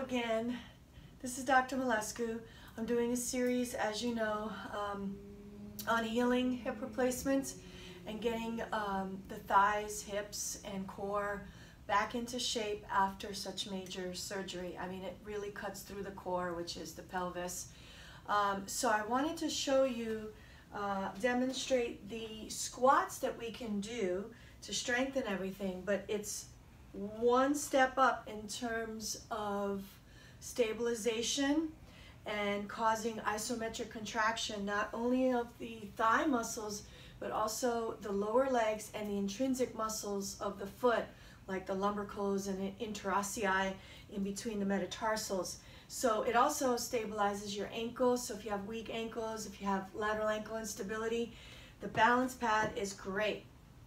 Again. This is Dr. Milescu. I'm doing a series, as you know, um, on healing hip replacements and getting um, the thighs, hips, and core back into shape after such major surgery. I mean, it really cuts through the core, which is the pelvis. Um, so I wanted to show you, uh, demonstrate the squats that we can do to strengthen everything, but it's one step up in terms of stabilization and causing isometric contraction not only of the thigh muscles but also the lower legs and the intrinsic muscles of the foot like the lumbricals and interossei in between the metatarsals. So it also stabilizes your ankles. So if you have weak ankles, if you have lateral ankle instability, the balance pad is great.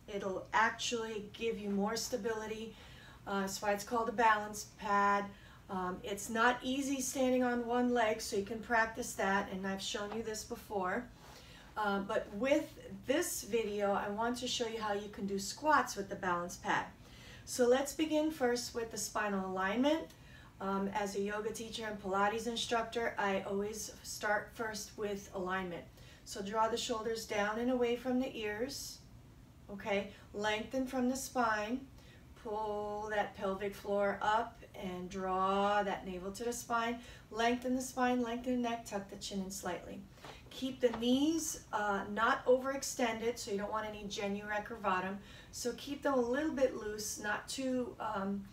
It'll actually give you more stability uh, that's why it's called a balance pad. Um, it's not easy standing on one leg, so you can practice that, and I've shown you this before. Um, but with this video, I want to show you how you can do squats with the balance pad. So let's begin first with the spinal alignment. Um, as a yoga teacher and Pilates instructor, I always start first with alignment. So draw the shoulders down and away from the ears, okay? Lengthen from the spine pull that pelvic floor up and draw that navel to the spine. Lengthen the spine, lengthen the neck, tuck the chin in slightly. Keep the knees uh, not overextended, so you don't want any genu recurvatum. So keep them a little bit loose, not too um,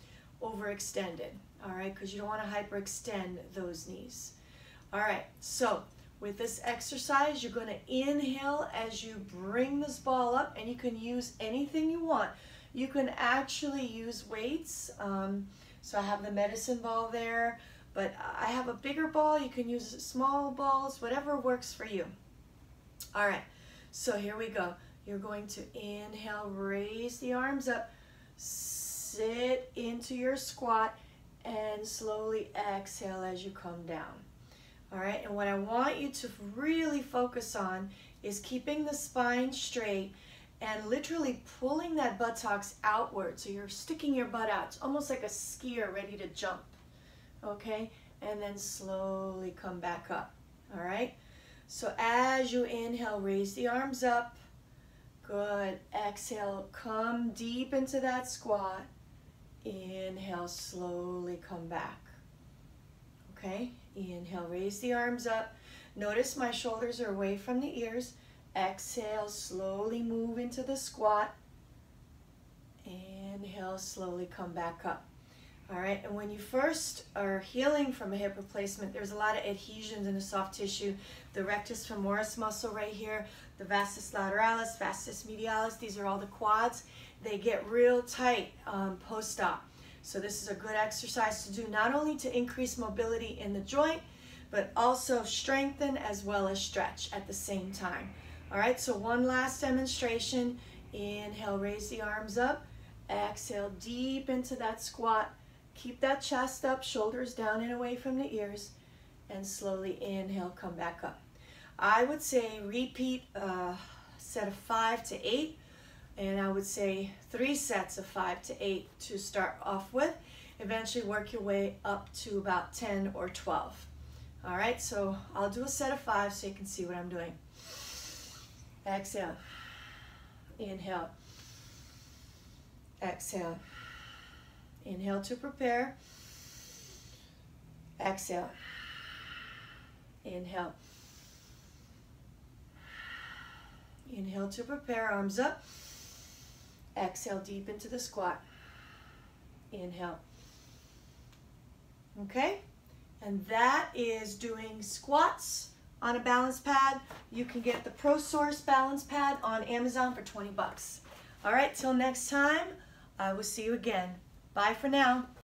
overextended, all right, because you don't want to hyperextend those knees. All right, so with this exercise, you're going to inhale as you bring this ball up, and you can use anything you want. You can actually use weights. Um, so I have the medicine ball there, but I have a bigger ball. You can use small balls, whatever works for you. All right, so here we go. You're going to inhale, raise the arms up, sit into your squat, and slowly exhale as you come down. All right, and what I want you to really focus on is keeping the spine straight and literally pulling that buttocks outward. So you're sticking your butt out. It's almost like a skier ready to jump. Okay? And then slowly come back up. All right? So as you inhale, raise the arms up. Good. Exhale, come deep into that squat. Inhale, slowly come back. Okay? Inhale, raise the arms up. Notice my shoulders are away from the ears. Exhale, slowly move into the squat. Inhale, slowly come back up. All right, and when you first are healing from a hip replacement, there's a lot of adhesions in the soft tissue. The rectus femoris muscle right here, the vastus lateralis, vastus medialis, these are all the quads. They get real tight um, post-op. So this is a good exercise to do not only to increase mobility in the joint, but also strengthen as well as stretch at the same time. All right, so one last demonstration. Inhale, raise the arms up. Exhale, deep into that squat. Keep that chest up, shoulders down and away from the ears. And slowly inhale, come back up. I would say repeat a uh, set of five to eight. And I would say three sets of five to eight to start off with. Eventually work your way up to about 10 or 12. All right, so I'll do a set of five so you can see what I'm doing. Exhale. Inhale. Exhale. Inhale to prepare. Exhale. Inhale. Inhale to prepare, arms up. Exhale deep into the squat. Inhale. Okay? And that is doing squats on a balance pad. You can get the ProSource balance pad on Amazon for 20 bucks. All right, till next time, I will see you again. Bye for now.